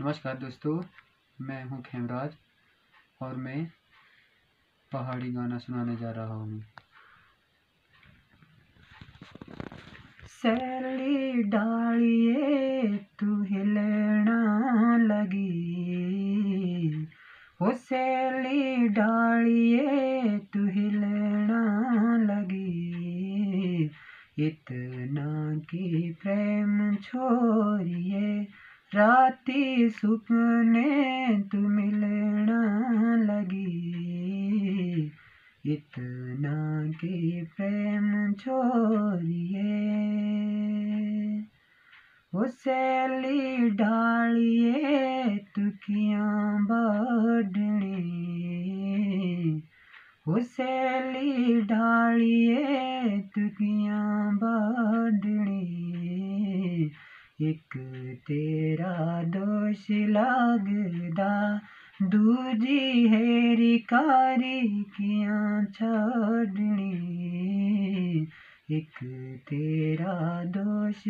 नमस्कार दोस्तों, मैं हूँ खेमराज और मैं पहाड़ी गाना सुनाने जा रहा हूँ। सैली डालिए तू हिलना लगी। ओ सैली डालिए तू हिलना लगी। इतना की प्रेम छोड़िए राती सुपने तू मिलना लगी। इतना की प्रेम छोड़िए। वो सैली डालिए, तुकियाँ वो सैली डालिए, तुकियाँ बढ़नी एक तेरा दोष लगदा, दूजी हेरी कारी किया छड़नी एक तेरा दोष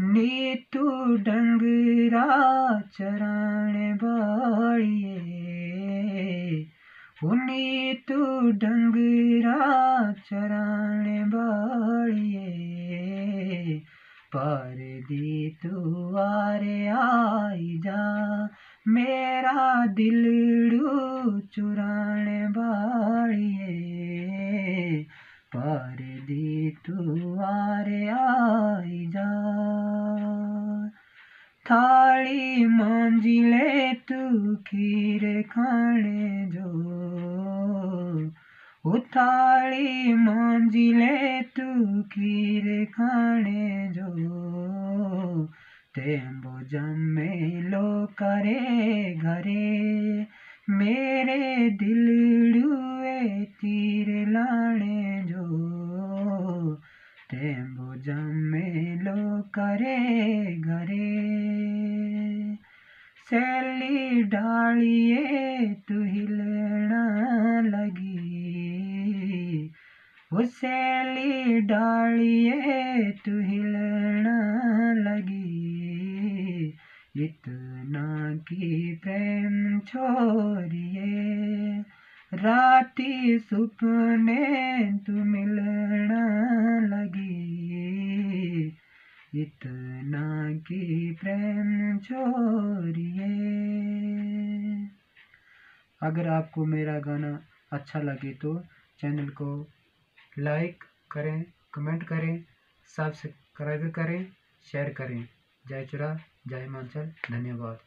नी तू डंगरा चरण बाड़िए उन्नी तू डंगरा चरण पर दी तू आरे आई जा। मेरा दिलड़ू चुराण बाड़िए पर दी तू आरे आई जा। थाली मांजिले तू खीर खाने जो। उथाली मांजिले तू खीर खाने जो। तेम्बो जमे लो करे घरे, मेरे दिलड़ुए तीर लाने जो। तेम्बो जमे लो करे घरे, सैली डालिए तू हिलना लगी। वो सैली डालिए, तू हिलना लगी इतना की प्रेम छोड़िए। राती सुपने तू मिलना लगी इतना की प्रेम छोड़िए। अगर आपको मेरा गाना अच्छा लगे तो चैनल को लाइक करें कमेंट करें सब्सक्राइब करें शेयर करें। जय चुरा जय हिमाचल धन्यवाद।